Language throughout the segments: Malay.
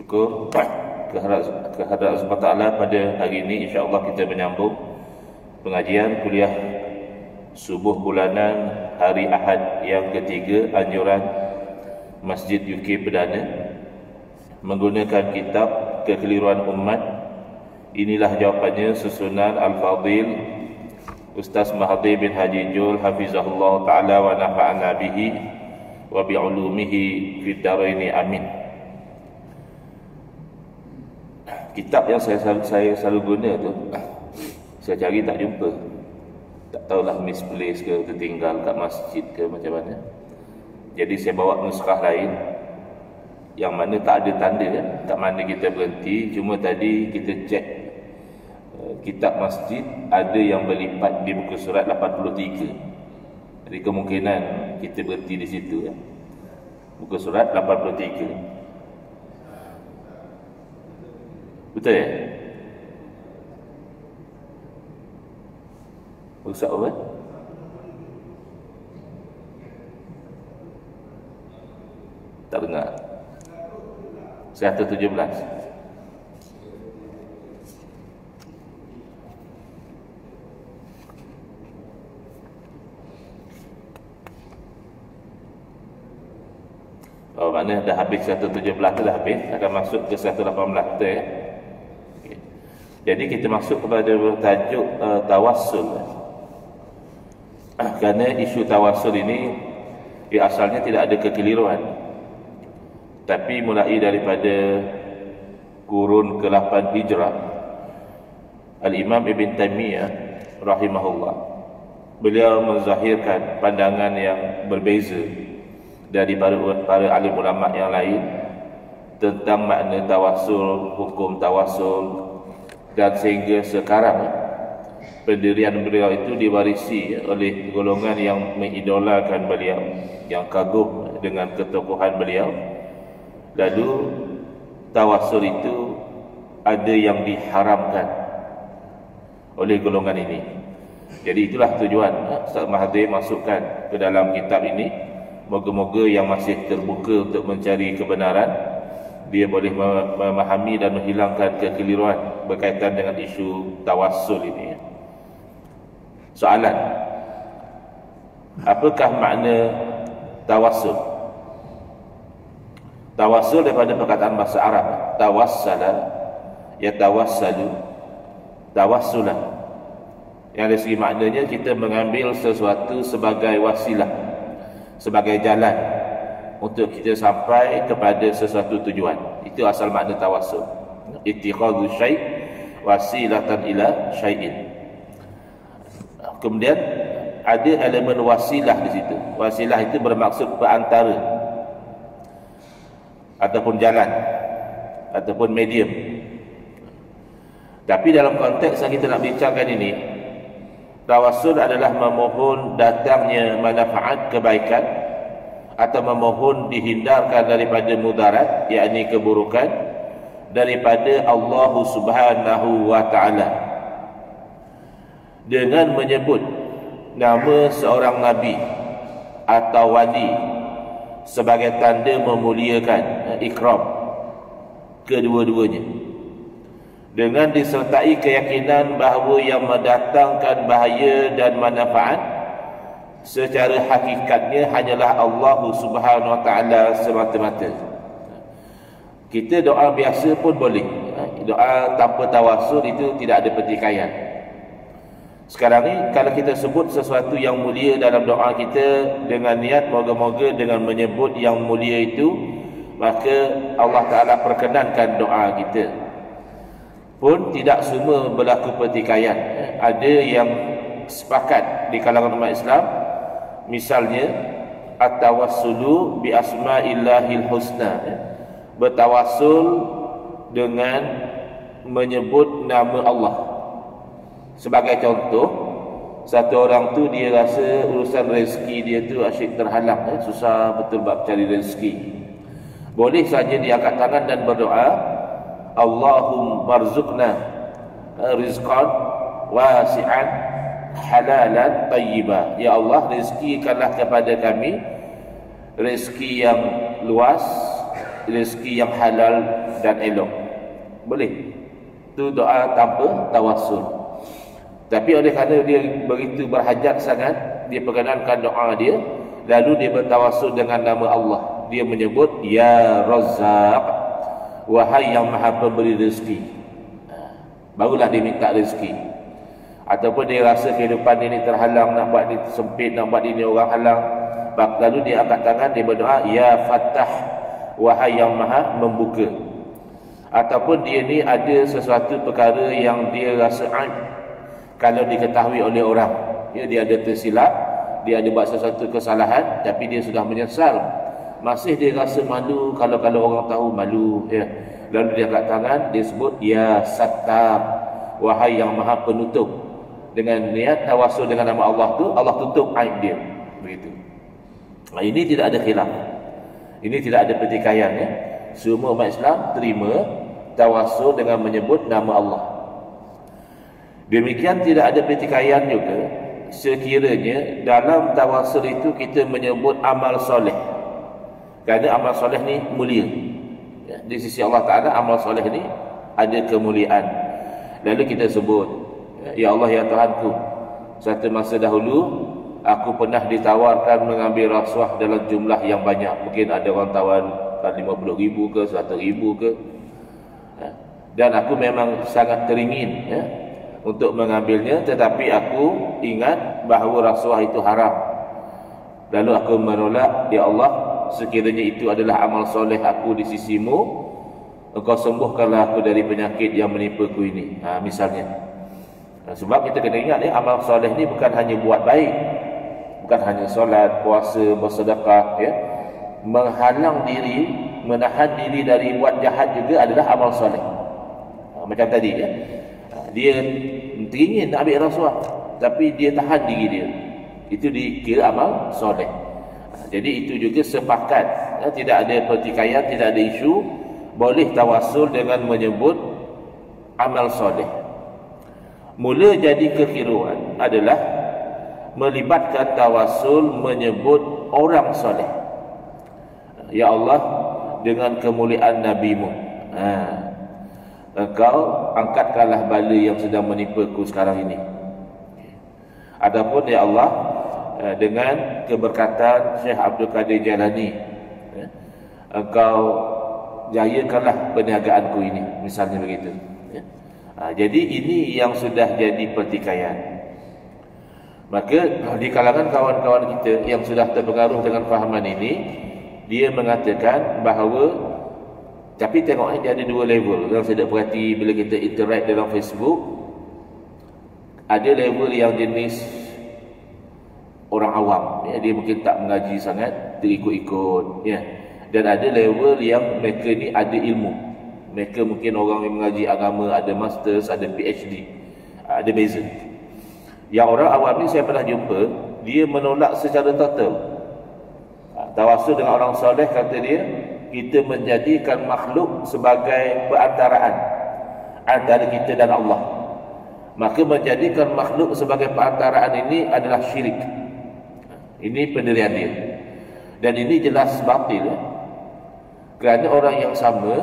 Syukur kehadrat kehadrat SWT pada hari ini. insya-Allah kita menyambung pengajian kuliah subuh bulanan hari Ahad yang ketiga anjuran Masjid UK Perdana. Menggunakan kitab kekeliruan umat. Inilah jawapannya susunan Al-Fadil Ustaz Mahathir bin Haji Jul Hafizahullah Ta'ala wa nafa'ana bihi wa bi'ulumihi fid daraini. Amin kitab yang saya selalu, saya selalu guna tu saya cari tak jumpa. Tak tahulah misplaced ke tertinggal kat masjid ke macam mana. Jadi saya bawa nuskah lain yang mana tak ada tanda tak mana kita berhenti. Cuma tadi kita cek uh, kitab masjid ada yang berlipat di muka surat 83 jadi kemungkinan kita berhenti di situ ya. muka surat 83 Betul ya? Rusak apa? Tak dengar. 117. Oh, mana dah habis 117 tu dah habis Akan masuk ke 118 tu ya jadi kita masuk kepada tajuk uh, tawassul. Ah, kerana isu tawassul ini ia asalnya tidak ada kekeliruan. Tapi mulai daripada kurun ke-8 Hijrah Al-Imam Ibn Taymiyah rahimahullah beliau menzahirkan pandangan yang berbeza dari para, para alim ulama yang lain tentang makna tawassul, hukum tawassul, dan sehingga sekarang pendirian beliau itu diwarisi oleh golongan yang mengidolakan beliau yang kagum dengan ketokohan beliau. Lalu tawasul itu ada yang diharamkan oleh golongan ini. Jadi itulah tujuan Ustaz Mahathir masukkan ke dalam kitab ini. Moga-moga yang masih terbuka untuk mencari kebenaran dia boleh memahami dan menghilangkan kekeliruan berkaitan dengan isu tawassul ini. Soalan. Apakah makna tawassul? Tawassul daripada perkataan bahasa Arab. Tawassala yatawassalu tawassulan. Yang dari segi maknanya kita mengambil sesuatu sebagai wasilah sebagai jalan untuk kita sampai kepada sesuatu tujuan. Itu asal makna tawassul. Ittikhadhu syai' wasilatan ila syai'in. Kemudian ada elemen wasilah di situ. Wasilah itu bermaksud perantara ataupun jalan ataupun medium. Tapi dalam konteks yang kita nak bincangkan ini, tawassul adalah memohon datangnya manfaat kebaikan atau memohon dihindarkan daripada mudarat yakni keburukan daripada Allah Subhanahu wa taala dengan menyebut nama seorang nabi atau wali sebagai tanda memuliakan eh, ikram kedua-duanya dengan disertai keyakinan bahawa yang mendatangkan bahaya dan manfaat secara hakikatnya hanyalah Allah Subhanahu Wa Taala semata-mata. Kita doa biasa pun boleh. Doa tanpa tawasul itu tidak ada pertikaian. Sekarang ni kalau kita sebut sesuatu yang mulia dalam doa kita dengan niat moga-moga dengan menyebut yang mulia itu maka Allah Taala perkenankan doa kita. Pun tidak semua berlaku pertikaian. Ada yang sepakat di kalangan umat Islam misalnya at-tawassulu bi asma'illahil husna bertawassul dengan menyebut nama Allah sebagai contoh satu orang tu dia rasa urusan rezeki dia tu asyik terhalang ya. susah betul bab cari rezeki boleh saja dia angkat tangan dan berdoa Allahum barzukna rizqan wasi'an halalan tayyiba ya Allah rezekikanlah kepada kami rezeki yang luas rezeki yang halal dan elok. Boleh. Itu doa tanpa tawassul. Tapi oleh kerana dia begitu berhajat sangat dia perkenankan doa dia lalu dia bertawassul dengan nama Allah. Dia menyebut ya razzaq wahai yang maha pemberi rezeki. Ha, barulah dia minta rezeki. Ataupun dia rasa kehidupan ini terhalang nak buat ni sempit nak buat ini orang halang. Lalu dia angkat tangan dia berdoa ya fatah wahai yang maha membuka. Ataupun dia ni ada sesuatu perkara yang dia rasa aib. Kalau diketahui oleh orang. Ya dia ada tersilap dia ada buat sesuatu kesalahan tapi dia sudah menyesal. Masih dia rasa malu kalau kalau orang tahu malu ya. Lalu dia angkat tangan dia sebut ya sattar wahai yang maha penutup. Dengan niat tawasul dengan nama Allah tu Allah tutup aib dia. Begitu. Nah, ini tidak ada khilaf ini tidak ada pertikaian ya. Semua umat Islam terima tawasul dengan menyebut nama Allah. Demikian tidak ada pertikaian juga. Sekiranya dalam tawasul itu kita menyebut amal soleh. Kerana amal soleh ni mulia. Ya, di sisi Allah Ta'ala amal soleh ni ada kemuliaan. Lalu kita sebut Ya Allah ya Tuhanku Satu masa dahulu Aku pernah ditawarkan mengambil rasuah dalam jumlah yang banyak. Mungkin ada orang tawar 50 ribu ke 100 ribu ke. Ya. Dan aku memang sangat teringin ya, Untuk mengambilnya. Tetapi aku ingat bahawa rasuah itu haram. Lalu aku menolak Ya Allah sekiranya itu adalah amal soleh aku di sisimu Engkau sembuhkanlah aku dari penyakit yang menimpa ku ini. Ha, Misalnya. Sebab kita kena ingat ya, amal soleh ni bukan hanya buat baik. Bukan hanya solat, puasa, bersedekah. Ya. Menghalang diri, menahan diri dari buat jahat juga adalah amal soleh. Ha, macam tadi ya. Ha, dia ingin nak ambil rasuah. Tapi dia tahan diri dia. Itu dikira amal soleh. Ha, jadi itu juga sepakat. Ya, tidak ada pertikaian, tidak ada isu. Boleh tawasul dengan menyebut amal soleh mula jadi kekhiruan adalah melibatkan tawasul menyebut orang soleh. Ya Allah dengan kemuliaan nabimu. Ha. engkau angkatkanlah bala yang sedang menimpa ku sekarang ini. Adapun ya Allah eh, dengan keberkatan Syekh Abdul Qadir Jalani eh, engkau jayakanlah perniagaanku ini. Misalnya begitu Ha, jadi ini yang sudah jadi pertikaian. Maka di kalangan kawan-kawan kita yang sudah terpengaruh dengan fahaman ini, dia mengatakan bahawa tapi tengok dia ada dua level. Yang saya dah perhati bila kita interact dalam Facebook, ada level yang jenis orang awam. Ya, dia mungkin tak mengaji sangat, terikut-ikut. Ya. Dan ada level yang mereka ni ada ilmu. Mereka mungkin orang yang mengaji agama Ada masters, ada PhD Ada beza Yang orang awam ni saya pernah jumpa Dia menolak secara total. Ha, Tawasul dengan orang soleh kata dia Kita menjadikan makhluk sebagai perantaraan Antara kita dan Allah. Maka menjadikan makhluk sebagai perantaraan ini adalah syirik. Ini pendirian dia. Dan ini jelas batil Kerana orang yang sama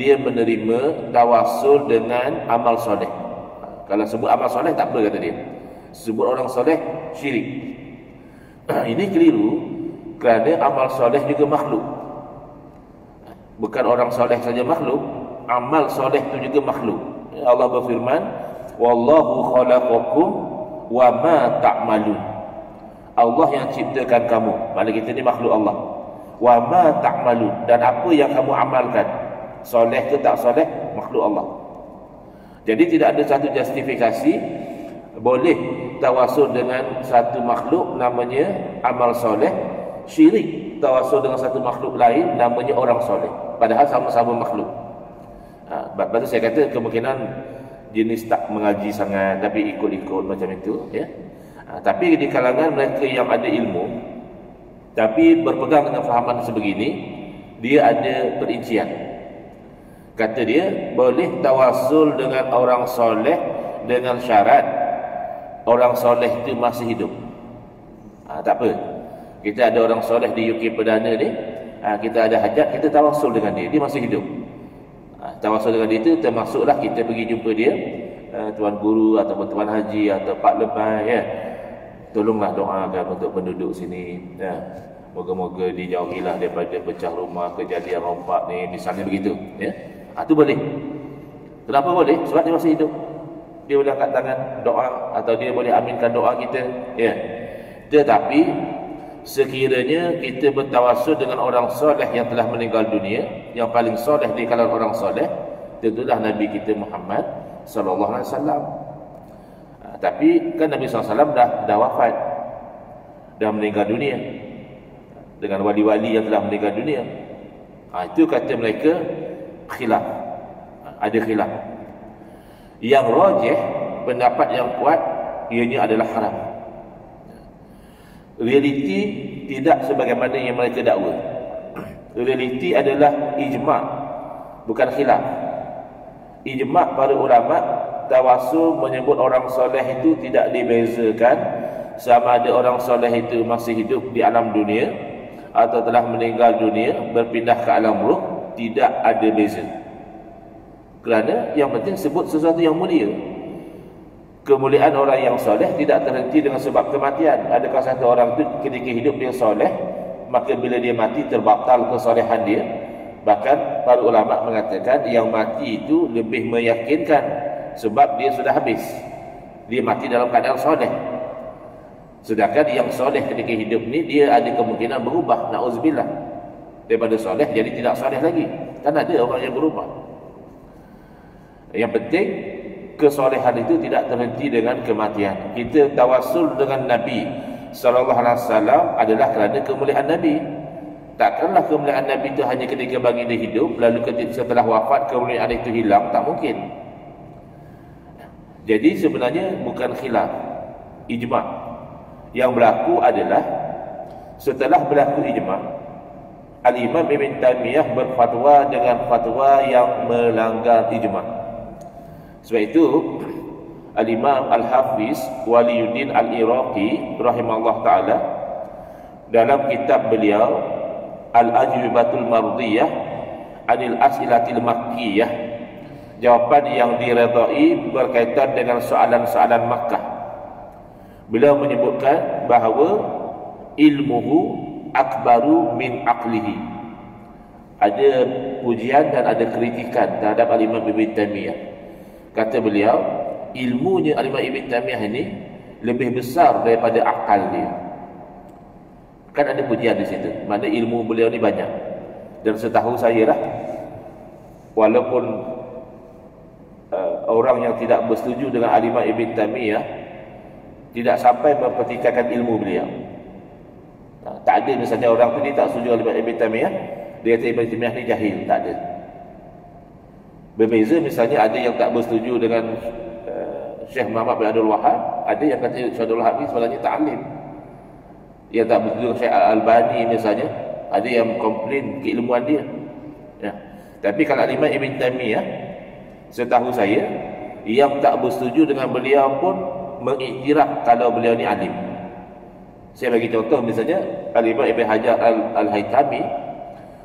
dia menerima tawasul dengan amal soleh. Kalau sebut amal soleh tak apa kata dia. Sebut orang soleh syirik. Ini keliru kerana amal soleh juga makhluk. Bukan orang soleh saja makhluk, amal soleh itu juga makhluk. Allah berfirman, "Wallahu khalaqakum wa ma ta'malun." Allah yang ciptakan kamu. Mana kita ni makhluk Allah. Wa ma ta'malun dan apa yang kamu amalkan soleh ke tak soleh makhluk Allah jadi tidak ada satu justifikasi boleh tawasul dengan satu makhluk namanya amal soleh. Syirik tawasul dengan satu makhluk lain namanya orang soleh. Padahal sama-sama makhluk. Ha, Lepas saya kata kemungkinan jenis tak mengaji sangat tapi ikut-ikut macam itu ya. Ha, tapi di kalangan mereka yang ada ilmu tapi berpegang dengan fahaman sebegini dia ada perincian. Kata dia, boleh tawasul dengan orang soleh dengan syarat orang soleh itu masih hidup. Ha, tak apa. Kita ada orang soleh di UK Perdana ni, ha, kita ada hajat kita tawasul dengan dia. Dia masih hidup. Ha, tawasul dengan dia itu termasuklah kita pergi jumpa dia uh, tuan guru ataupun tuan haji atau pak lebay ya. Tolonglah doakan untuk penduduk sini ya. Moga-moga dijauhilah daripada pecah rumah kejadian rompak ni. Misalnya begitu ya. Ha, itu boleh. Kenapa boleh? Sebab dia masih hidup dia boleh angkat tangan doa atau dia boleh aminkan doa kita ya. Tetapi sekiranya kita bertawasul dengan orang soleh yang telah meninggal dunia yang paling soleh di kalangan orang soleh tentulah Nabi kita Muhammad sallallahu alaihi wasallam. Ha, tapi kan Nabi SAW dah dah wafat dah meninggal dunia dengan wali-wali yang telah meninggal dunia. Ha, itu kata mereka khilaf. Ha, ada khilaf yang rajih pendapat yang kuat ianya adalah haram. Realiti tidak sebagaimana yang mereka dakwa. Realiti adalah ijma' bukan khilaf. Ijma' para ulama tawasul menyebut orang soleh itu tidak dibezakan sama ada orang soleh itu masih hidup di alam dunia atau telah meninggal dunia berpindah ke alam ruh tidak ada beza kerana yang penting sebut sesuatu yang mulia. Kemuliaan orang yang soleh tidak terhenti dengan sebab kematian. Adakah satu orang itu ketika hidup dia soleh, maka bila dia mati terbatal kesolehan dia. Bahkan para ulama mengatakan yang mati itu lebih meyakinkan sebab dia sudah habis. Dia mati dalam keadaan soleh. Sedangkan yang soleh ketika hidup ni dia ada kemungkinan berubah. Na'udzubillah. Daripada soleh jadi tidak soleh lagi. Kan ada orang yang berubah. Yang penting kesolehan itu tidak terhenti dengan kematian. Kita tawasul dengan Nabi sallallahu alaihi wasallam adalah kerana kemuliaan Nabi. Takkanlah kemuliaan Nabi itu hanya ketika bagi dia hidup lalu ketika setelah wafat kemuliaan itu hilang, tak mungkin. Jadi sebenarnya bukan khilaf, ijma. Yang berlaku adalah setelah berlaku ijma, Al-Imam Ibn Taymiyah berfatwa dengan fatwa yang melanggar ijma'. Sebab itu Al-Imam Al-Hafiz Waliyuddin Al-Iraqi rahimahullah taala dalam kitab beliau Al-Ajwibatul Mardiyah Anil As'ilatil Makkiyah jawapan yang diredai berkaitan dengan soalan-soalan Makkah. Beliau menyebutkan bahawa ilmuhu akbaru min aqlihi. Ada pujian dan ada kritikan terhadap Al-Imam Ibn Taymiyah kata beliau ilmunya Alimah Ibn Tamiyah ini lebih besar daripada akal dia. Kan ada pujian di situ. Mana ilmu beliau ni banyak. Dan setahu saya lah walaupun uh, orang yang tidak bersetuju dengan Alimah Ibn Tamiyah tidak sampai mempertikaikan ilmu beliau. Tak ada misalnya orang tu dia tak setuju Alimah Ibn Tamiyah dia kata Ibn Tamiyah ni jahil. Tak ada Berbeza misalnya ada yang tak bersetuju dengan uh, Syekh Muhammad bin Abdul Wahab, ada yang kata Syekh Abdul Wahab ni sebenarnya ta'lim. Yang tak bersetuju dengan Syekh Al-Albani misalnya, ada yang komplain keilmuan dia. Ya. Tapi kalau Imam Ibn Taymiyah, setahu saya, yang tak bersetuju dengan beliau pun mengiktiraf kalau beliau ni alim. Saya bagi contoh misalnya, Al-Imam Ibn Hajar Al-Haytami,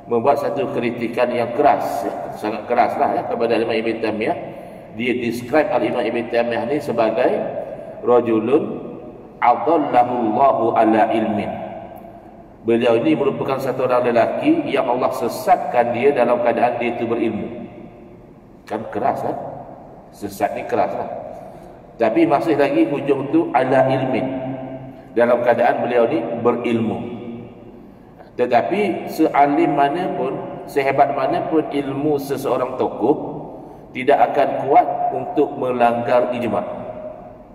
membuat satu kritikan yang keras ya, sangat keraslah ya kepada Imam Ibn Taymiyah. Dia describe Al-Imam Ibn Taymiyah ni sebagai rajulun adallahu Allahu ala ilmin. Beliau ini merupakan satu orang lelaki yang Allah sesatkan dia dalam keadaan dia itu berilmu. Kan keras kan sesat ni keras lah tapi masih lagi hujung tu ala ilmin. Dalam keadaan beliau ni berilmu tetapi sealim mana pun, sehebat mana pun ilmu seseorang tokoh tidak akan kuat untuk melanggar ijma.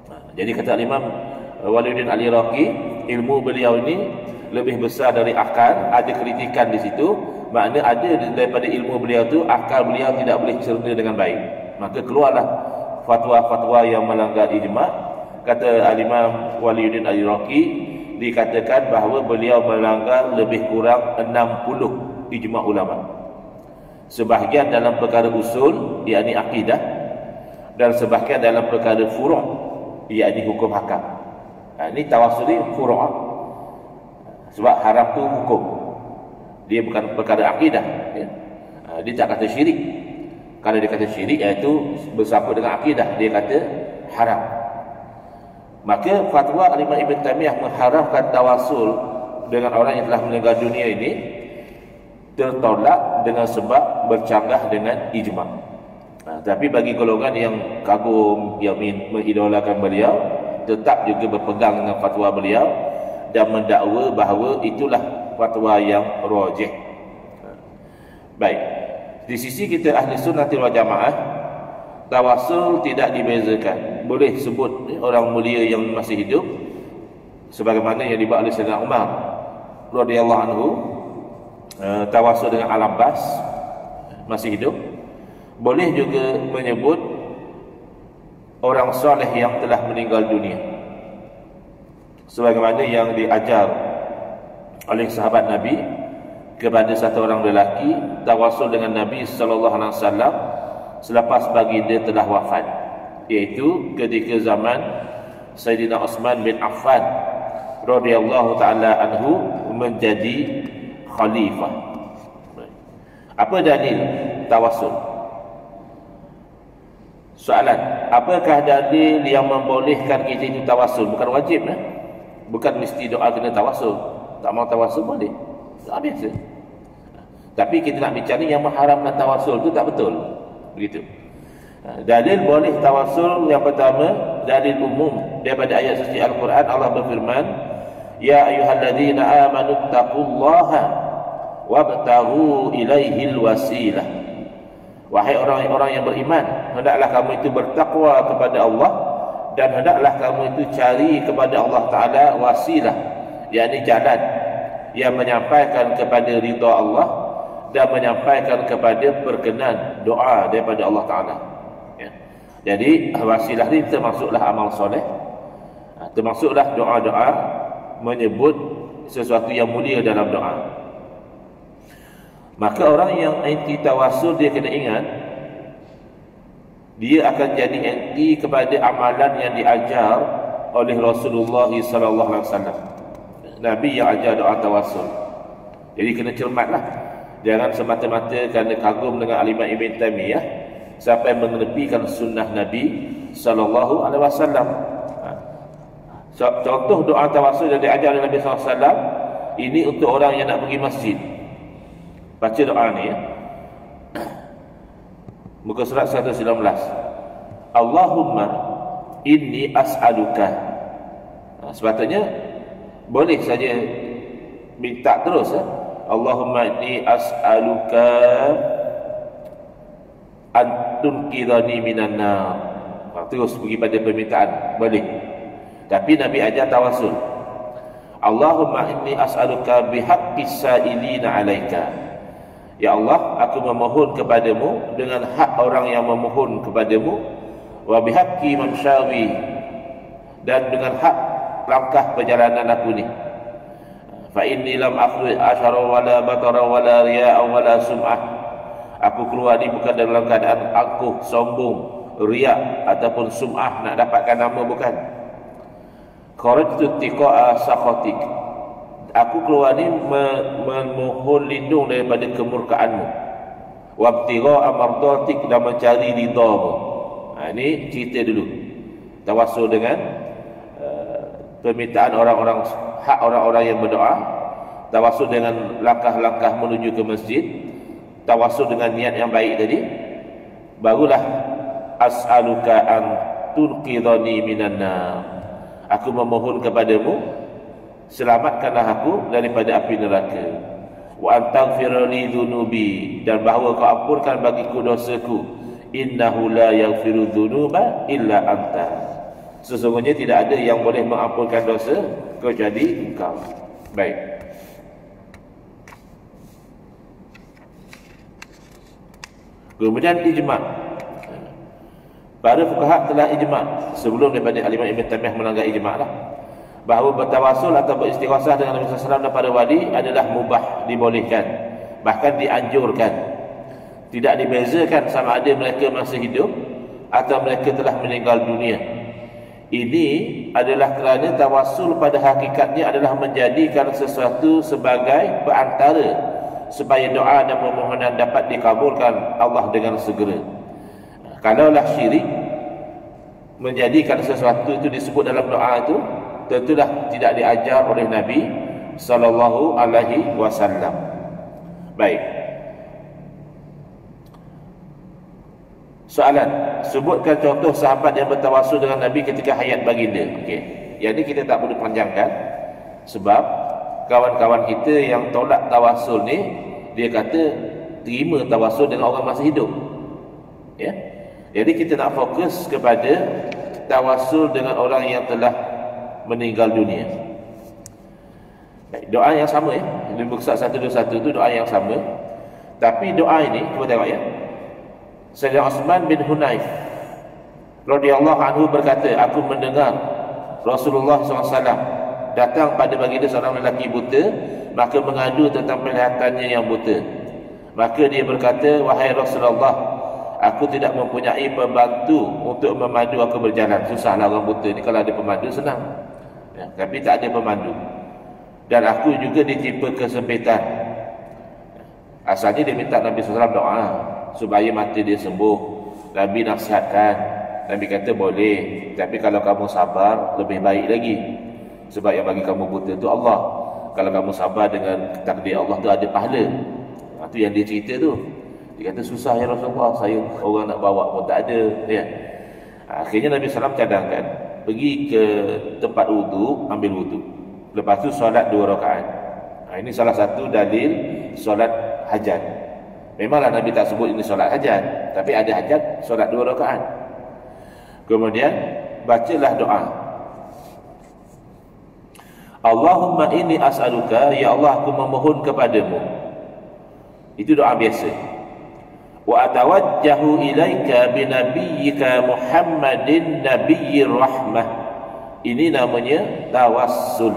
Ha, jadi kata Imam Waliuddin Ali Raqi, ilmu beliau ini lebih besar dari akal, ada kritikan di situ, makna ada daripada ilmu beliau tu akal beliau tidak boleh cerna dengan baik. Maka keluarlah fatwa-fatwa yang melanggar ijma. Kata Al-Imam Waliuddin Ali Raqi, dikatakan bahawa beliau melanggar lebih kurang 60 ijma' ulama. Sebahagian dalam perkara usul, yakni akidah, dan sebahagian dalam perkara furu' yakni hukum hakam. Ha, ini tawasul ni furu' Sebab haram tu hukum. dia bukan perkara akidah ya. Ha, dia tak kata syirik kalau dia kata syirik iaitu bersama dengan akidah dia kata haram maka fatwa Imam Ibn Taymiyah mengharamkan tawasul dengan orang yang telah meninggal dunia ini tertolak dengan sebab bercanggah dengan ijma' ha, tapi bagi golongan yang kagum yang mengidolakan beliau tetap juga berpegang dengan fatwa beliau dan mendakwa bahawa itulah fatwa yang rajih ha. baik. Di sisi kita ahli sunnah wal jamaah tawasul tidak dibezakan. Boleh sebut orang mulia yang masih hidup sebagaimana yang dibuat oleh Sayyidina Umar radhiyallahu anhu uh, tawasul dengan Al-Abbas masih hidup. Boleh juga menyebut orang soleh yang telah meninggal dunia sebagaimana yang diajar oleh sahabat Nabi kepada satu orang lelaki tawasul dengan Nabi sallallahu alaihi wasallam selepas bagi dia telah wafat. Iaitu ketika zaman Sayyidina Osman bin Affan radhiyallahu taala anhu menjadi khalifah. Apa dalil tawasul soalan apakah dalil yang membolehkan kita itu tawasul bukan wajib eh? bukan mesti doa kena tawasul tak mau tawasul boleh. Tak biasa. Tapi kita nak bicara yang mengharamkan tawasul itu tak betul. Begitu. Ha, dalil boleh tawasul yang pertama dalil umum daripada ayat suci Al-Quran Allah berfirman Ya ayuhalladzina amanu taqullaha wabtaghu ilaihi alwasilah Wahai orang-orang yang beriman hendaklah kamu itu bertakwa kepada Allah dan hendaklah kamu itu cari kepada Allah taala wasilah yakni jalan yang menyampaikan kepada ridha Allah dan menyampaikan kepada perkenan doa daripada Allah Ta'ala. Ya. jadi wasilah ini termasuklah amal soleh. Ha, termasuklah doa-doa menyebut sesuatu yang mulia dalam doa. Maka orang yang anti tawasul dia kena ingat dia akan jadi anti kepada amalan yang diajar oleh Rasulullah sallallahu alaihi wasallam. Nabi yang ajar doa tawasul jadi kena cermatlah Jangan semata-mata kerana kagum dengan Alimah Ibn Taymiyah sampai menepikan sunnah Nabi sallallahu alaihi wasallam. Ha. Contoh doa tawasul yang diajar oleh Nabi sallallahu alaihi wasallam ini untuk orang yang nak pergi masjid. Baca doa ni ya. Muka surat 119. Allahumma inni as'aluka. Ha, boleh saja minta terus ya. Allahumma inni as'aluka antun kirani minan nar. Ha, terus pergi pada permintaan. Boleh. Tapi Nabi ajar tawasul. Allahumma inni as'aluka bihaqqis sa'ilina alaika. Ya Allah, aku memohon kepadamu dengan hak orang yang memohon kepadamu wa bihaqqi mamsyawi dan dengan hak langkah perjalanan aku ni fa inni lam akhruj asyara wala batara wala riya wala sum'ah. Aku keluar ni bukan dalam keadaan aku sombong riya ataupun sum'ah nak dapatkan nama bukan. Kharajtu tiqa'a sakhatik. Aku keluar ni memohon lindung daripada kemurkaanmu. Wabtigha amardatik dan mencari ridhamu ha, ini cerita dulu. Tawassul dengan permintaan orang-orang hak orang-orang yang berdoa tawasul dengan langkah-langkah menuju ke masjid tawasul dengan niat yang baik tadi barulah as'aluka an turqidani minan aku memohon kepadamu selamatkanlah aku daripada api neraka. Wa antaghfirli dhunubi dan bahawa kau ampunkan bagiku dosaku. Innahu la yaghfiru dhunuba illa anta sesungguhnya tidak ada yang boleh mengampunkan dosa jadi engkau. Baik. Kemudian ijma' Para fukaha telah ijma' Sebelum daripada Alimah Ibn Tamiyah melanggar ijma' lah. Bahawa bertawasul atau beristighasah dengan Nabi SAW dan para wali Adalah mubah dibolehkan. Bahkan dianjurkan. Tidak dibezakan sama ada mereka masih hidup Atau mereka telah meninggal dunia ini adalah kerana tawasul pada hakikatnya adalah menjadikan sesuatu sebagai perantara supaya doa dan permohonan dapat dikabulkan Allah dengan segera. Kalaulah syirik menjadikan sesuatu itu disebut dalam doa itu tentulah tidak diajar oleh Nabi sallallahu alaihi wasallam. Baik. Soalan, sebutkan contoh sahabat yang bertawasul dengan Nabi ketika hayat baginda. Okey. Yang ini kita tak perlu panjangkan. Sebab kawan-kawan kita yang tolak tawasul ni dia kata terima tawasul dengan orang masih hidup. Ya? Jadi kita nak fokus kepada tawasul dengan orang yang telah meninggal dunia. Doa yang sama ya. Di buku 121 itu doa yang sama. Tapi doa ini cuba tengok ya Sayyidina Osman bin Hunayf radhiyallahu anhu berkata aku mendengar Rasulullah SAW datang pada baginda seorang lelaki buta maka mengadu tentang penglihatannya yang buta. Maka dia berkata wahai Rasulullah aku tidak mempunyai pembantu untuk memandu aku berjalan. Susahlah orang buta ni kalau ada pemandu senang. Ya, tapi tak ada pemandu. Dan aku juga ditimpa kesempitan. Asalnya dia minta Nabi SAW doa supaya mati dia sembuh Nabi nasihatkan Nabi kata boleh tapi kalau kamu sabar lebih baik lagi sebab yang bagi kamu buta itu Allah. Kalau kamu sabar dengan takdir Allah tu ada pahala. Ha, tu yang dia cerita tu. Dia kata susah ya Rasulullah. Saya orang nak bawa pun tak ada. Ya. Ha, akhirnya Nabi SAW cadangkan. Pergi ke tempat wudu, ambil wudu. Lepas tu solat dua rakaat. Ha, ini salah satu dalil solat hajat. Memanglah Nabi tak sebut ini solat hajat. Tapi ada hajat, solat dua rakaat. Kemudian, bacalah doa. Allahumma inni as'aluka ya Allah aku memohon kepadamu itu doa biasa wa atawajjahu ilaika bi nabiyyika Muhammadin nabiyyir rahmah ini namanya tawassul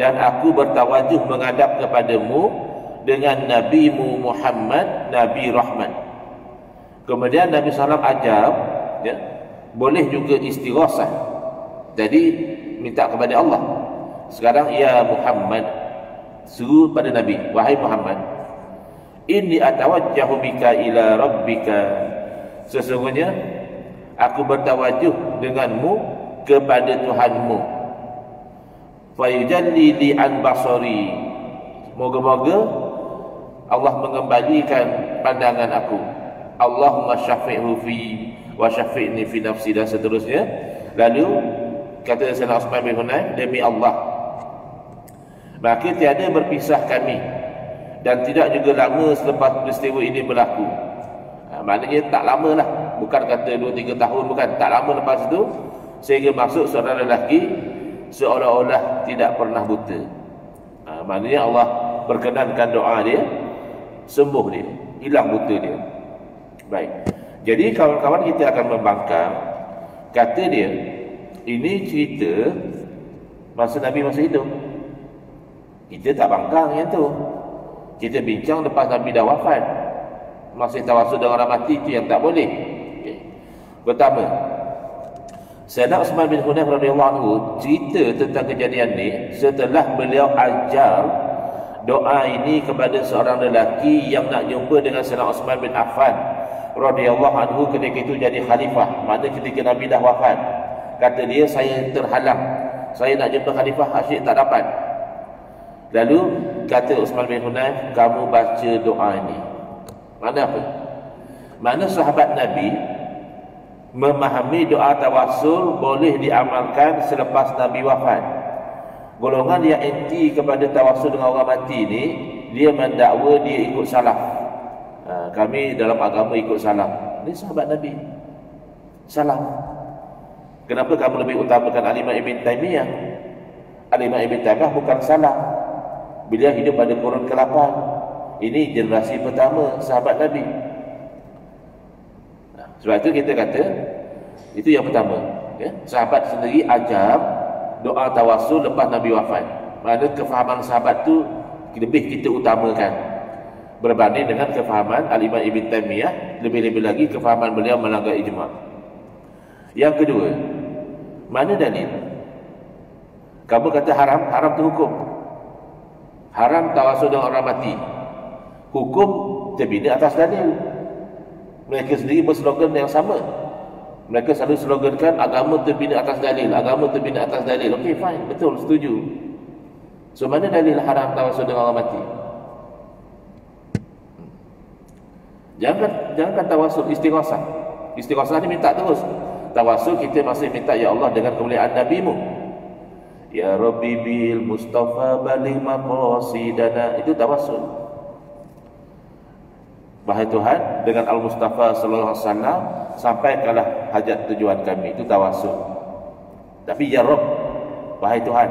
dan aku bertawajuh menghadap kepadamu dengan nabimu Muhammad nabi rahmat kemudian Nabi sallallahu ajar ya boleh juga istighasah jadi minta kepada Allah sekarang ya Muhammad seru pada Nabi, wahai Muhammad, inni atawajjahu bika ila rabbika. Sesungguhnya aku bertawajuh denganmu kepada Tuhanmu. Fayujalli li an basari. Moga-moga Allah mengembalikan pandangan aku. Allahumma syafi'hu fi wa syafi'ni fi nafsi dan seterusnya. Lalu kata Sayyidina Osman bin Hunay demi Allah Maka tiada berpisah kami dan tidak juga lama selepas peristiwa ini berlaku. Ha, maknanya tak lama lah. Bukan kata 2-3 tahun, bukan. Tak lama lepas itu, sehingga masuk seorang lelaki seolah-olah tidak pernah buta. Ha, maknanya Allah berkenankan doa dia, sembuh dia, hilang buta dia. Baik. Jadi kawan-kawan kita akan membangkang, kata dia, ini cerita masa Nabi masih hidup. Kita tak bangkang yang tu. Kita bincang lepas Nabi dah wafat. Masih tawasul dengan orang mati itu yang tak boleh. Okay. Pertama, Sayyidina Osman bin Hunayf radhiyallahu anhu cerita tentang kejadian ni setelah beliau ajar doa ini kepada seorang lelaki yang nak jumpa dengan Sayyidina Osman bin Affan radhiyallahu anhu ketika itu jadi khalifah. Mana ketika Nabi dah wafat. Kata dia saya terhalang. Saya nak jumpa khalifah asyik tak dapat. Lalu kata Utsman bin Hunayf, kamu baca doa ini. Mana apa? Mana sahabat Nabi memahami doa tawassul boleh diamalkan selepas Nabi wafat. Golongan yang anti kepada tawassul dengan orang mati ini, dia mendakwa dia ikut salah. Ha, kami dalam agama ikut salah. Ini sahabat Nabi. Salah. Kenapa kamu lebih utamakan Alimah Ibn Taymiyah? Alimah Ibn Taymiyah bukan salah. Beliau hidup pada kurun ke-8 Ini generasi pertama sahabat Nabi Sebab itu kita kata Itu yang pertama ya? Sahabat sendiri ajar Doa tawasul lepas Nabi wafat. Mana kefahaman sahabat tu Lebih kita utamakan. Berbanding dengan kefahaman Al-Imam Ibn Taymiyah Lebih-lebih lagi kefahaman beliau melanggar ijma' Yang kedua Mana dalil? Kamu kata haram, haram tu hukum. Haram tawasul dengan orang mati. Hukum terbina atas dalil. Mereka sendiri berslogan yang sama mereka selalu slogankan agama terbina atas dalil agama terbina atas dalil. Ok fine. Betul setuju. So mana dalil haram tawasul dengan orang mati? Jangan jangan tawasul istighasah istighasah ni minta terus. Tawasul kita masih minta ya Allah dengan kemuliaan nabimu. Ya Rabbi bil Mustafa balik maqasidana. Itu tawasul. Wahai Tuhan dengan Al Mustafa sallallahu alaihi wasallam sampaikanlah hajat tujuan kami itu tawasul. Tapi ya Rabb wahai Tuhan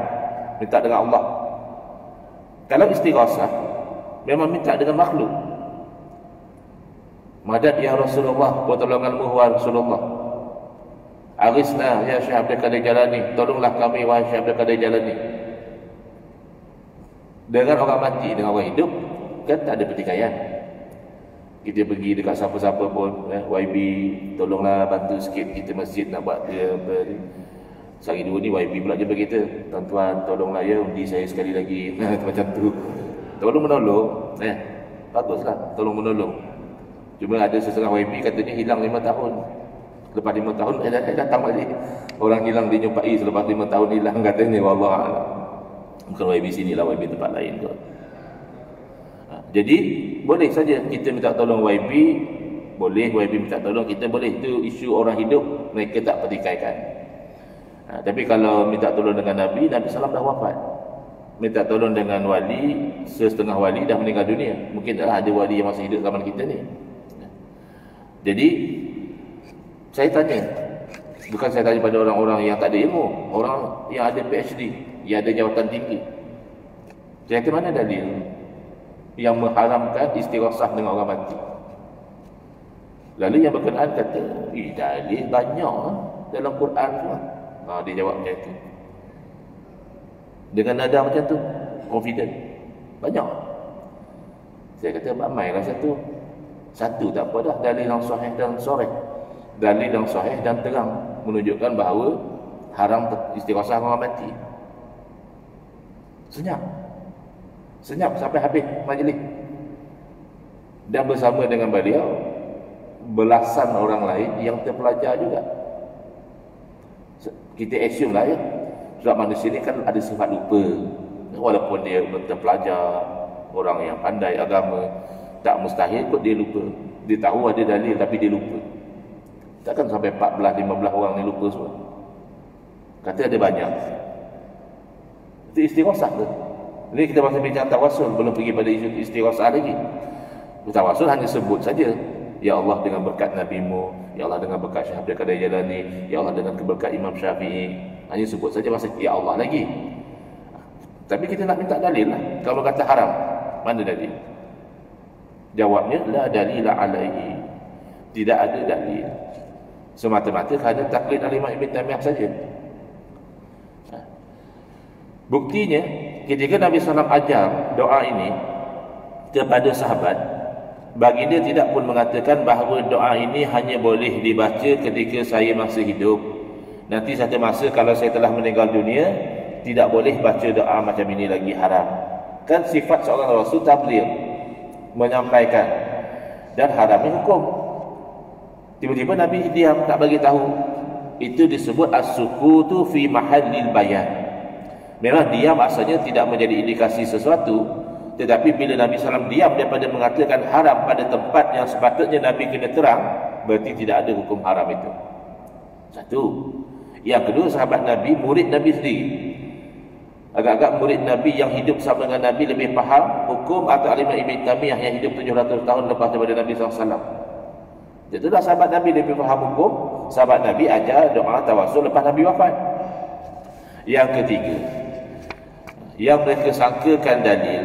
minta dengan Allah. Kalau istighasah memang minta dengan makhluk. Madad ya Rasulullah pertolonganmu wahai Rasulullah. Arisna ya Syekh Abdul Qadir Jalani Tolonglah kami wahai Syekh Abdul Qadir Jalani Dengan orang mati dengan orang hidup Kan tak ada pertikaian Kita pergi dekat siapa-siapa pun eh, YB Tolonglah bantu sikit kita masjid nak buat dia ber... Sehari dua ni YB pula jumpa kita. Tuan-tuan tolonglah ya undi saya sekali lagi. Macam tu. Tolong menolong eh, Baguslah tolong menolong. Cuma ada sesetengah YB katanya hilang lima tahun. Lepas lima tahun eh, eh, datang balik. Orang hilang dijumpai selepas lima tahun hilang katanya wallah. Bukan YB sini lah YB tempat lain tu. Jadi boleh saja kita minta tolong YB boleh YB minta tolong kita boleh itu isu orang hidup mereka tak pertikaikan. Ha, tapi kalau minta tolong dengan Nabi Nabi Salam dah wafat. Minta tolong dengan wali setengah wali dah meninggal dunia. Mungkin ada wali yang masih hidup zaman kita ni. Jadi saya tanya bukan saya tanya pada orang-orang yang tak ada ilmu orang yang ada PhD yang ada jawatan tinggi saya kata mana dalil yang mengharamkan istighasah dengan orang mati. Lalu yang berkenaan kata eh dalil banyak dalam Quran tu ha, dia jawab macam tu. Dengan nada macam tu confident. Banyak. Saya kata ramai lah satu. Satu tak apa dah dalil yang sahih dan sahih dalil yang sahih dan terang menunjukkan bahawa haram istighasah orang mati. Senyap. Senyap sampai habis majlis. Dan bersama dengan beliau belasan orang lain yang terpelajar juga. Kita assume lah ya. Sebab manusia ni kan ada sifat lupa. Walaupun dia terpelajar, orang yang pandai agama, tak mustahil kot dia lupa. Dia tahu ada dalil tapi dia lupa. Takkan sampai 14, 15 orang ni lupa semua. Kata ada banyak. Itu istighasah tu. Ini kita masih bincang tawasul. Belum pergi pada isu istighasah lagi. Tawasul hanya sebut saja. Ya Allah dengan berkat Nabi Mu. Ya Allah dengan berkat Syahab Qadir Jalani. Ya Allah dengan berkat Imam Syafi'i. Hanya sebut saja masih Ya Allah lagi. Tapi kita nak minta dalil lah. Kalau kata haram. Mana dalil? Jawabnya, La dalila alaihi. Tidak ada dalil semata-mata hanya taklid al-Imam Ibn Taymiyah saja. Buktinya ketika Nabi SAW ajar doa ini kepada sahabat bagi dia tidak pun mengatakan bahawa doa ini hanya boleh dibaca ketika saya masih hidup. Nanti satu masa kalau saya telah meninggal dunia tidak boleh baca doa macam ini lagi haram. Kan sifat seorang Rasul tabligh menyampaikan dan haramnya hukum. Tiba-tiba Nabi diam tak bagi tahu. Itu disebut as-sukutu fi mahallil bayan. Memang diam asalnya tidak menjadi indikasi sesuatu, tetapi bila Nabi SAW diam daripada mengatakan haram pada tempat yang sepatutnya Nabi kena terang, berarti tidak ada hukum haram itu. Satu. Yang kedua, sahabat Nabi, murid Nabi sendiri. Agak-agak murid Nabi yang hidup sama dengan Nabi lebih faham hukum atau alimah Ibn Tamiyah yang hidup 700 tahun lepas daripada Nabi SAW. Itulah sahabat Nabi lebih faham hukum. Sahabat Nabi ajar doa tawasul lepas Nabi wafat. Yang ketiga. Yang mereka sangkakan dalil.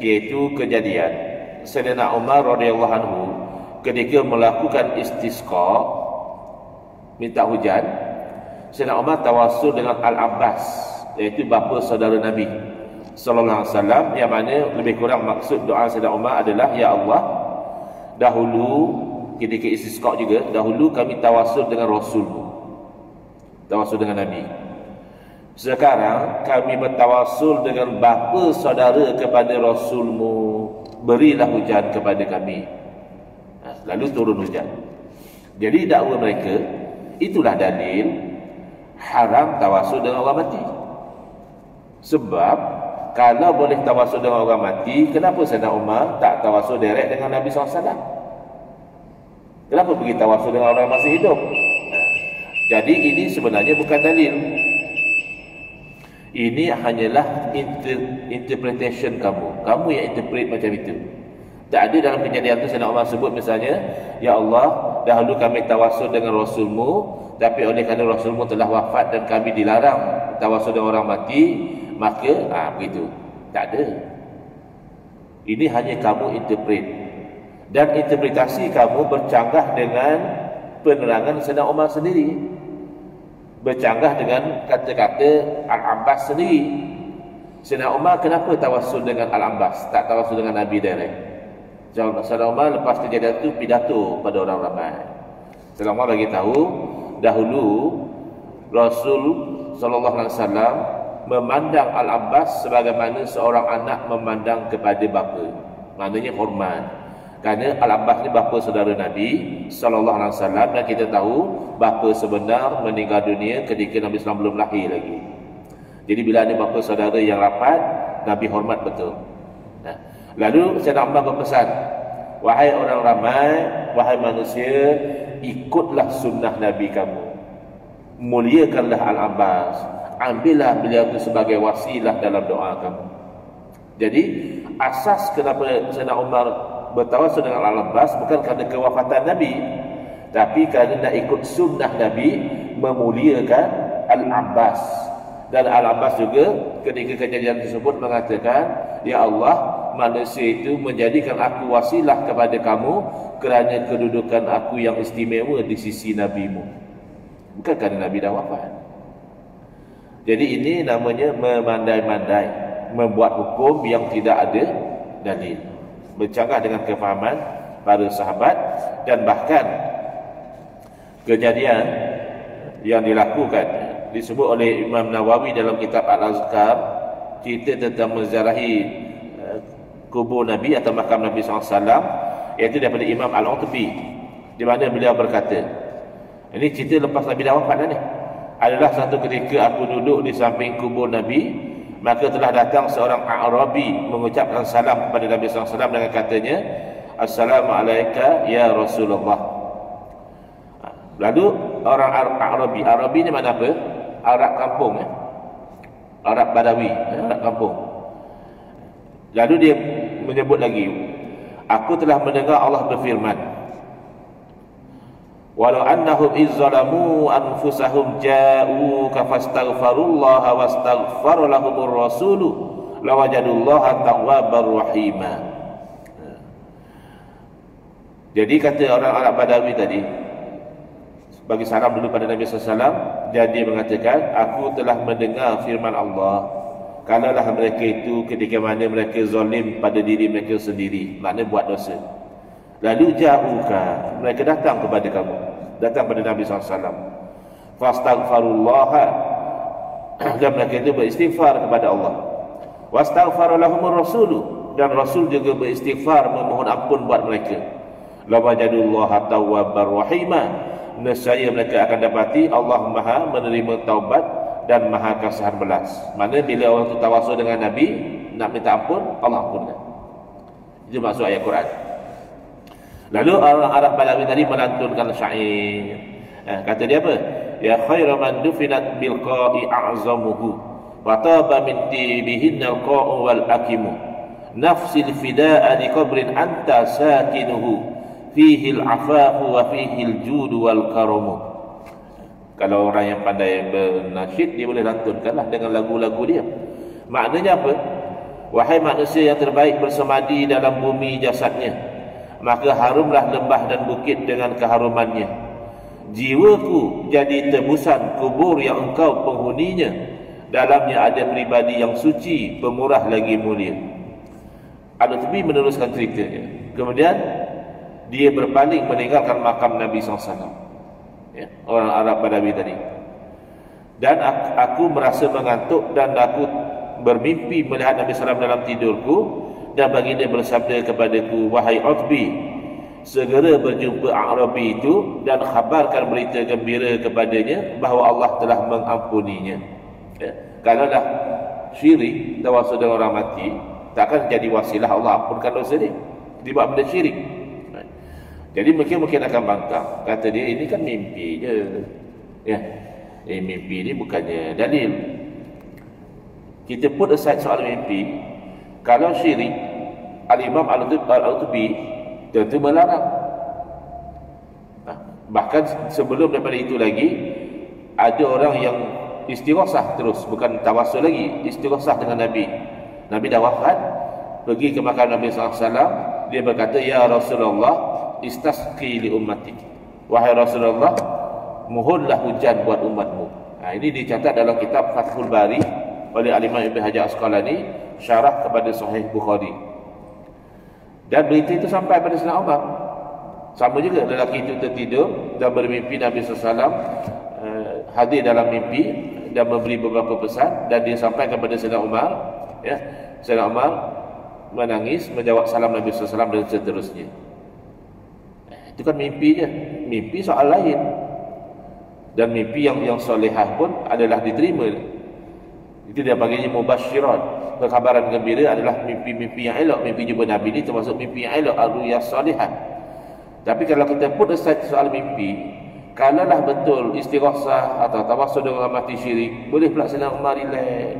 Iaitu kejadian. Sayyidina Umar radhiyallahu anhu ketika melakukan istisqa minta hujan Sayyidina Umar tawasul dengan Al-Abbas iaitu bapa saudara Nabi sallallahu alaihi wasallam yang mana lebih kurang maksud doa Sayyidina Umar adalah ya Allah dahulu ketika istisqa juga dahulu kami tawasul dengan rasulmu tawasul dengan nabi sekarang kami bertawasul dengan bapa saudara kepada rasulmu. Berilah hujan kepada kami. Ha, lalu turun hujan. Jadi dakwa mereka itulah dalil haram tawasul dengan orang mati. Sebab kalau boleh tawasul dengan orang mati kenapa Sayyidina Umar tak tawasul direct dengan Nabi SAW kenapa pergi tawasul dengan orang yang masih hidup? Ha, jadi ini sebenarnya bukan dalil ini hanyalah inter, interpretation kamu. Kamu yang interpret macam itu. Tak ada dalam kejadian itu Sayyidina Umar sebut misalnya Ya Allah dahulu kami tawasul dengan Rasulmu Tapi oleh kerana Rasulmu telah wafat dan kami dilarang Tawasul dengan orang mati Maka ah begitu. Tak ada. Ini hanya kamu interpret. Dan interpretasi kamu bercanggah dengan Penerangan Sayyidina Umar sendiri bercanggah dengan kata-kata Al-Abbas sendiri. Sayyidina Umar kenapa tawasul dengan Al-Abbas? Tak tawasul dengan Nabi direct. Sayyidina Umar lepas kejadian itu pidato pada orang ramai. Sayyidina Umar bagi tahu dahulu Rasul sallallahu alaihi wasallam memandang Al-Abbas sebagaimana seorang anak memandang kepada bapa. Maknanya hormat. Kerana Al-Abbas ni bapa saudara Nabi sallallahu alaihi wasallam dan kita tahu bapa sebenar meninggal dunia ketika Nabi SAW belum lahir lagi. Jadi bila ada bapa saudara yang rapat, Nabi hormat betul. Nah. Lalu Sayyidina Umar berpesan, wahai orang ramai, wahai manusia, ikutlah sunnah Nabi kamu. Muliakanlah Al-Abbas. Ambillah beliau itu sebagai wasilah dalam doa kamu. Jadi asas kenapa Sayyidina Umar bertawasul dengan Al-Abbas bukan kerana kewafatan Nabi tapi kerana nak ikut sunnah Nabi memuliakan Al-Abbas. Dan Al-Abbas juga ketika kejadian tersebut mengatakan Ya Allah manusia itu menjadikan aku wasilah kepada kamu kerana kedudukan aku yang istimewa di sisi Nabi-Mu. Bukan kerana Nabi dah wafat. Jadi ini namanya memandai-mandai membuat hukum yang tidak ada dalil bercanggah dengan kefahaman para sahabat dan bahkan kejadian yang dilakukan disebut oleh Imam Nawawi dalam kitab Al-Azkar cerita tentang menziarahi uh, kubur Nabi atau makam Nabi SAW iaitu daripada Imam Al-Utbi di mana beliau berkata ini cerita lepas Nabi dah wafat dah ni. Adalah satu ketika aku duduk di samping kubur Nabi maka telah datang seorang Arabi mengucapkan salam kepada Nabi SAW dengan katanya Assalamualaikum ya Rasulullah lalu orang Arabi Arabi ni mana apa? Arab kampung eh? Arab Badawi eh? Arab kampung lalu dia menyebut lagi aku telah mendengar Allah berfirman walau annahum izzalamu anfusahum ja'u kafastaghfirullaha wastaghfar lahumur rasulu lawajadullaha tawwabar rahima. Jadi kata orang Arab Badawi tadi bagi salam dulu pada Nabi SAW jadi mengatakan aku telah mendengar firman Allah. Kalaulah mereka itu ketika mana mereka zalim pada diri mereka sendiri maknanya buat dosa Lalu ja'uka Mereka datang kepada kamu. Datang kepada Nabi SAW Fastaghfarullah Dan mereka itu beristighfar kepada Allah. Wastaghfarulahumur rasulu Dan Rasul juga beristighfar Memohon ampun buat mereka. Lawajadullah tawwabar rahimah. Nescaya mereka akan dapati Allah maha menerima taubat Dan maha kasih belas. Mana bila orang itu tawasul dengan Nabi Nak minta ampun Allah ampunkan. Itu maksud ayat Quran Lalu orang Arab Balawi tadi melantunkan syair. Eh, kata dia apa? Ya khairu man dufinat bil qa'i a'zamuhu wa taba min tibihin al qa'u wal akimu. Nafsil fida'a li qabrin anta sakinuhu fihi al afafu wa fihi al jud wal karamu. Kalau orang yang pandai bernasyid dia boleh lantunkanlah dengan lagu-lagu dia. Maknanya apa? Wahai manusia yang terbaik bersemadi dalam bumi jasadnya maka harumlah lembah dan bukit dengan keharumannya. Jiwaku jadi tebusan kubur yang engkau penghuninya. Dalamnya ada pribadi yang suci pemurah lagi mulia. Ada tebi meneruskan ceritanya. Kemudian dia berpaling meninggalkan makam Nabi SAW ya, orang Arab Badawi tadi. Dan aku, aku merasa mengantuk dan aku bermimpi melihat Nabi SAW dalam tidurku dan baginda bersabda kepadaku wahai Utbi segera berjumpa Arabi itu dan khabarkan berita gembira kepadanya bahawa Allah telah mengampuninya. Ya. kalau dah syirik tawasul dengan orang mati takkan jadi wasilah Allah ampunkan dosa dia. Dia buat benda syirik. Jadi mungkin mungkin akan bangkang. Kata dia ini kan mimpi je. Ya. Eh, mimpi ni bukannya dalil. Kita put aside soal mimpi. Kalau syirik al-imam al-utubi tentu melarang. Nah, bahkan sebelum daripada itu lagi ada orang yang istighosah terus bukan tawassul lagi istighosah dengan Nabi. Nabi dah wafat pergi ke makam Nabi SAW dia berkata Ya Rasulullah istasqi li ummati wahai Rasulullah mohonlah hujan buat umatmu. Nah, ini dicatat dalam kitab Fathul Bari oleh Alimah Ibn Hajar Asqalani syarah kepada Sahih Bukhari dan berita itu sampai pada Sayyidina Umar. Sama juga lelaki itu tertidur dan bermimpi Nabi SAW uh, eh, hadir dalam mimpi dan memberi beberapa pesan dan dia sampai kepada Sayyidina Umar. Ya, Sayyidina Umar menangis, menjawab salam Nabi SAW dan seterusnya. Eh, itu kan mimpi je. Mimpi soal lain. Dan mimpi yang yang solehah pun adalah diterima. Itu dia panggilnya mubasyirat. Kekabaran gembira adalah mimpi-mimpi yang elok. Mimpi jumpa Nabi ni termasuk mimpi yang elok al-ruyah salihat tapi kalau kita put aside soal mimpi kalaulah betul istighasah atau tawasul dengan mati syirik boleh pelaksanaan Umar relax.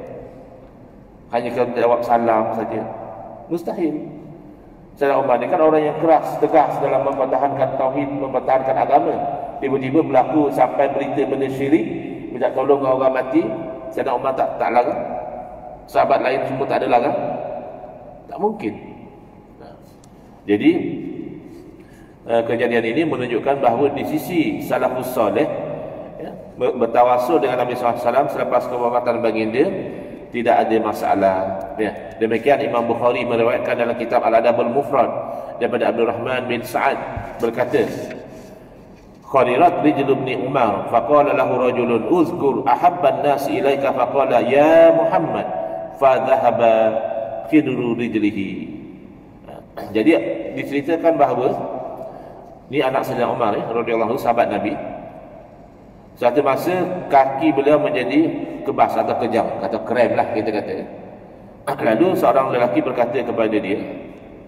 Hanya kalau jawab salam saja. Mustahil. Sayyidina Umar ni kan orang yang keras, tegas dalam mempertahankan tauhid, mempertahankan agama. Tiba-tiba berlaku sampai berita benda syirik, minta tolong orang mati, Sayyidina Umar tak tak larang? Sahabat lain semua tak ada larang? Tak mungkin. Jadi uh, kejadian ini menunjukkan bahawa di sisi salafus soleh ya, bertawasul dengan Nabi SAW selepas kewafatan baginda tidak ada masalah ya. demikian Imam Bukhari meriwayatkan dalam kitab Al-Adabul Mufrad daripada Abdul Rahman bin Sa'ad berkata Kharirat rijlu ibn Umar. Faqala lahu rajulun uzkur ahabban nas ilaika faqala ya Muhammad fadhahaba khidru rijlihi. Jadi diceritakan bahawa ni anak Sayyidina Umar ya radhiyallahu sahabat Nabi. Satu masa kaki beliau menjadi kebas atau kejam atau krem lah kita kata. Lalu seorang lelaki berkata kepada dia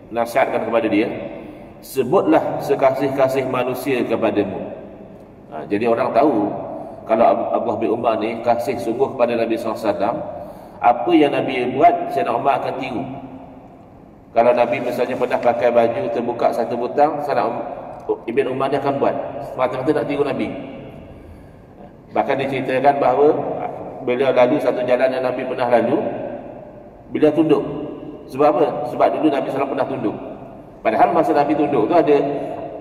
nasihatkan kepada dia sebutlah sekasih-kasih manusia kepadamu. Ha, jadi orang tahu kalau Abu bin Umar ni kasih sungguh kepada Nabi SAW apa yang Nabi buat Sayyidina Umar akan tiru. Kalau Nabi misalnya pernah pakai baju terbuka satu butang Ibn Umar dia akan buat. Semata-mata nak tiru Nabi. Bahkan diceritakan bahawa beliau lalu satu jalan yang Nabi pernah lalu beliau tunduk. Sebab apa? sebab dulu Nabi SAW pernah tunduk padahal masa Nabi tunduk tu ada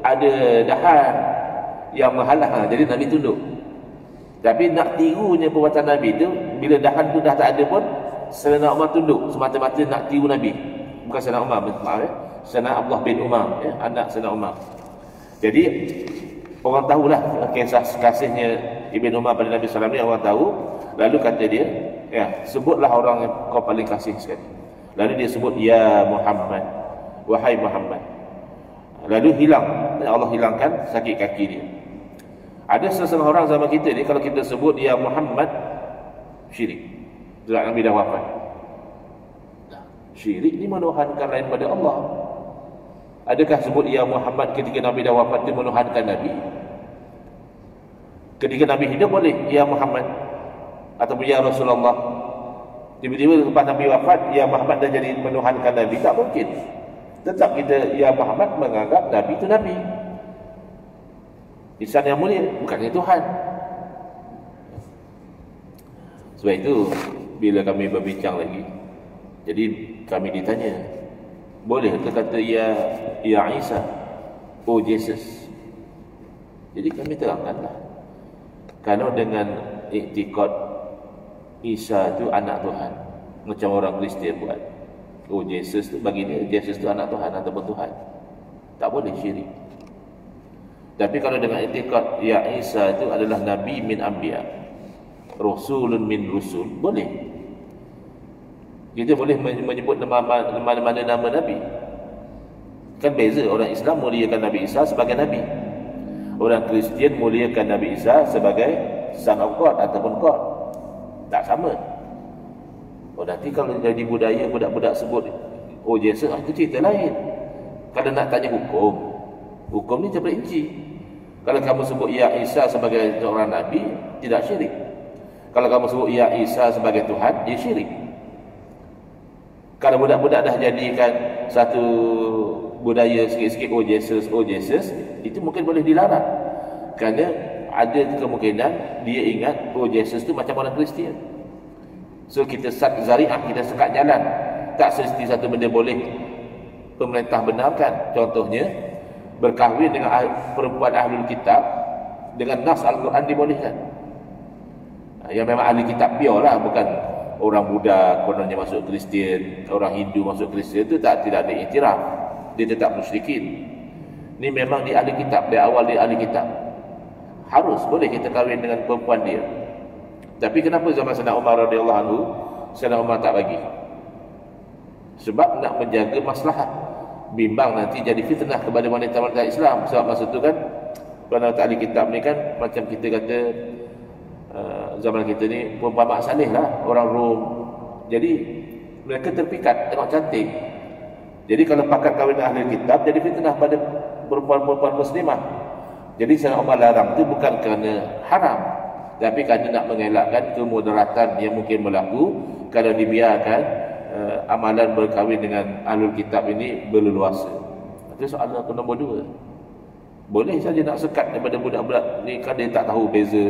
ada dahan yang menghalang jadi Nabi tunduk tapi nak tirunya perbuatan Nabi tu bila dahan tu dah tak ada pun Sayyidina Umar tunduk semata-mata nak tiru Nabi. Bukan Sayyidina Umar, maaf ya. Sayyidina Abdullah bin Umar, ya, anak Sayyidina Umar. Jadi orang tahulah kisah kasihnya Ibn Umar pada Nabi sallallahu alaihi orang tahu. Lalu kata dia, ya, sebutlah orang yang kau paling kasih sekali. Lalu dia sebut ya Muhammad, wahai Muhammad. Lalu hilang, Allah hilangkan sakit kaki dia. Ada sesetengah orang zaman kita ni kalau kita sebut dia Muhammad syirik. Sebab Nabi dah wafat. Syirik ni menuhankan lain pada Allah. Adakah sebut ya Muhammad ketika Nabi dah wafat dia menuhankan Nabi? Ketika Nabi hidup boleh ya Muhammad ataupun ya Rasulullah. Tiba-tiba lepas Nabi wafat ya Muhammad dah jadi menuhankan Nabi tak mungkin. Tetap kita ya Muhammad menganggap Nabi itu Nabi. Insan yang mulia bukannya Tuhan. Sebab itu bila kami berbincang lagi jadi kami ditanya boleh ke kata ya ya Isa oh Jesus jadi kami terangkanlah kalau dengan iktikad Isa itu anak Tuhan macam orang Kristian buat oh Jesus tu bagi dia Jesus tu anak Tuhan ataupun Tuhan tak boleh syirik tapi kalau dengan iktikad ya Isa itu adalah nabi min anbiya rasulun min rusul boleh Kita boleh menyebut mana-mana nama Nabi. Kan beza orang Islam muliakan Nabi Isa sebagai Nabi. Orang Kristian muliakan Nabi Isa sebagai Son of God ataupun God. Tak sama. Nanti kalau jadi budaya budak-budak sebut Oh Jesus, ah, itu cerita lain. Kalau nak tanya hukum, hukum ni terperinci. Kalau kamu sebut Ya Isa sebagai seorang Nabi, tidak syirik. Kalau kamu sebut Ya Isa sebagai Tuhan, dia syirik. Kalau budak-budak dah jadikan satu budaya sikit-sikit oh Jesus, oh Jesus, itu mungkin boleh dilarang. Kerana ada kemungkinan dia ingat oh Jesus tu macam orang Kristian. So kita sat zariah, kita sekat jalan. Tak semesti satu benda boleh pemerintah benarkan. Contohnya, berkahwin dengan ah, perempuan ahli kitab dengan nas Al-Quran dibolehkan. Yang memang ahli kitab pure lah, bukan orang Buddha kononnya masuk Kristian, orang Hindu masuk Kristian itu tak tidak ada iktiraf. Dia tetap musyrikin. Ini memang di ahli kitab, dari awal dia ahli kitab. Harus boleh kita kahwin dengan perempuan dia. Tapi kenapa zaman Sayyidina Umar radhiyallahu anhu Sayyidina Umar tak bagi? Sebab nak menjaga maslahat. Bimbang nanti jadi fitnah kepada wanita-wanita Islam. Sebab masa tu kan pada ahli kitab ni kan macam kita kata Uh, zaman kita ni perempuan mak salih lah orang Rom jadi mereka terpikat tengok cantik jadi kalau pakat kahwin ahli kitab jadi fitnah pada perempuan-perempuan muslimah jadi saya Umar larang itu bukan kerana haram tapi kerana nak mengelakkan kemudaratan yang mungkin berlaku. Kalau dibiarkan uh, amalan berkahwin dengan ahli kitab ini berleluasa. Itu soalan nombor dua. Boleh saja nak sekat daripada budak-budak ni kan dia tak tahu beza.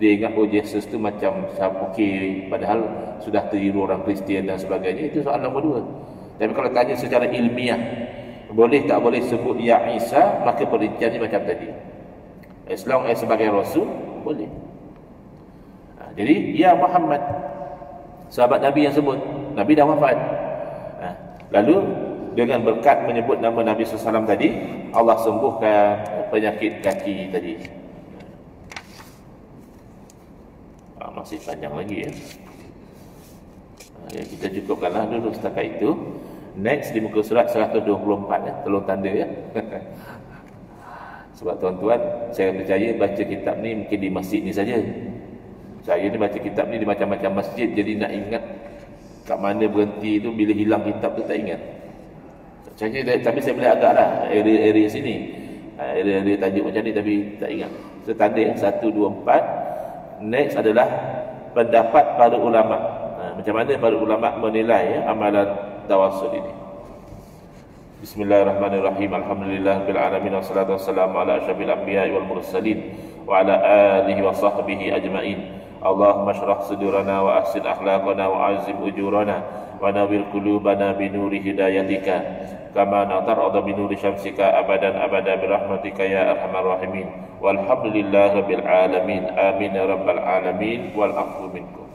Dia ingat oh Jesus tu macam okey padahal sudah teriru orang Kristian dan sebagainya. Itu soalan nombor dua. Tapi kalau tanya secara ilmiah boleh tak boleh sebut Ya Isa maka perinciannya macam tadi. As long as sebagai Rasul boleh jadi Ya Muhammad sahabat Nabi yang sebut Nabi dah wafat ha, lalu dengan berkat menyebut nama Nabi SAW tadi Allah sembuhkan penyakit kaki tadi masih panjang lagi ya. ya kita cukupkanlah dulu setakat itu. Next di muka surat 124 ya, tolong tanda ya. Sebab tuan-tuan, saya percaya baca kitab ni mungkin di masjid ni saja. Saya ni baca kitab ni di macam-macam masjid jadi nak ingat kat mana berhenti tu bila hilang kitab tu tak ingat. Saya tapi saya boleh agak lah area-area sini. Area-area tajuk macam ni tapi tak ingat. Saya tanda ya, 1, 2, 4 next adalah pendapat para ulama. Ha, macam mana para ulama menilai ya, amalan tawassul ini? Bismillahirrahmanirrahim. Alhamdulillah bil alamin wassalatu wassalamu ala asyrafil anbiya'i wal mursalin wa ala alihi wa sahbihi ajma'in. Allahumma shrah sudurana wa ahsin akhlaqana wa azim ujurana wa nawwir qulubana bi nuri hidayatika kama natarada bi nuri syamsika abadan abada bi rahmatika ya arhamar rahimin. Walhamdulillahi rabbil alamin. Amin ya rabbal alamin. Wal afu minkum